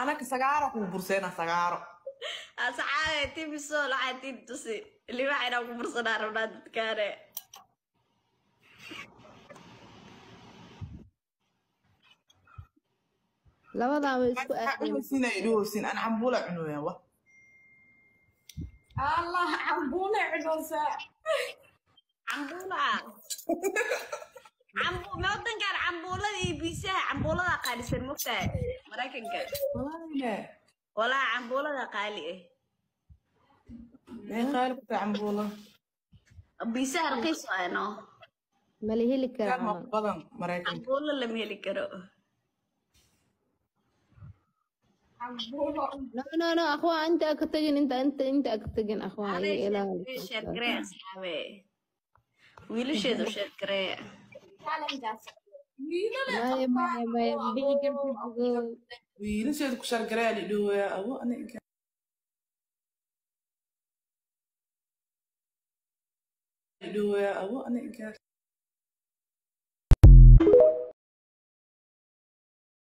anaka sagaaro kuu burseena sagaaro asxaabe timisool waxaa tii tusi libaxa ku bursanaa rabnaa dadkaane labadaa isku aadaysin aan cambuula cunoya wa allah cambuula cunoosaa cambuula حسن مفتاح مراكن كان والله لا والله عنبولة قالي إيه, إيه ما قالك عنبولة أنا ما لي هلي كرا لم هلي كرا لا لا لا أخوة أنت أكتجن أنت أنت أنت أكتجن أخوة أنا إلهي شكرا أصحابي ويلو شيدو شكرا don't Wiilasheed ku shargaraali Do awo aniga dhowaa awo aniga